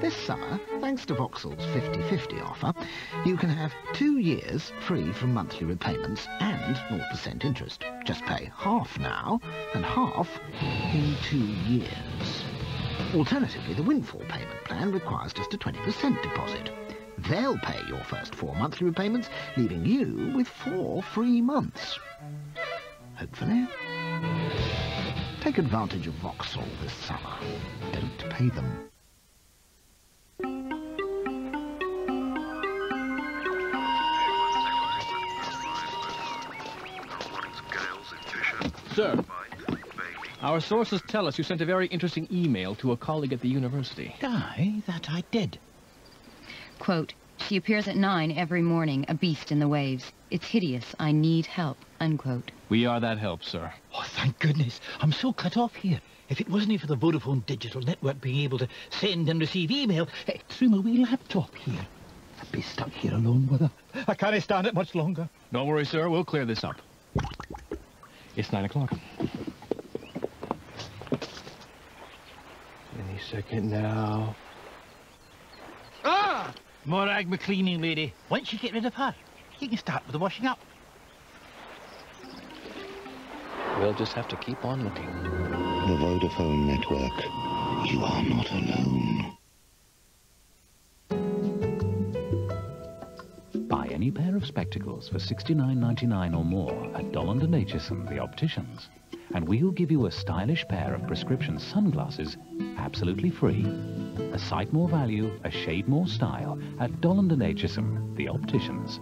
This summer, thanks to Vauxhall's 50-50 offer, you can have two years free from monthly repayments and 0% interest. Just pay half now and half in two years. Alternatively, the windfall payment plan requires just a 20% deposit. They'll pay your first four monthly repayments, leaving you with four free months. Hopefully. Take advantage of Vauxhall this summer. Don't pay them. Sir, our sources tell us you sent a very interesting email to a colleague at the university. Aye, that I did. Quote, she appears at nine every morning, a beast in the waves. It's hideous. I need help. Unquote. We are that help, sir. Oh, thank goodness. I'm so cut off here. If it wasn't for the Vodafone digital network being able to send and receive email eh, through my wee laptop here, I'd be stuck here alone with her. I can't stand it much longer. Don't worry, sir. We'll clear this up. It's nine o'clock. Any second now. Ah! Morag McCleaning lady. Once you get rid of her, you can start with the washing up. We'll just have to keep on looking. The Vodafone network. You are not alone. Any pair of spectacles for $69.99 or more at Dollond & Aitchison, the opticians, and we'll give you a stylish pair of prescription sunglasses absolutely free. A sight more value, a shade more style at Dollond & Aitchison, the opticians.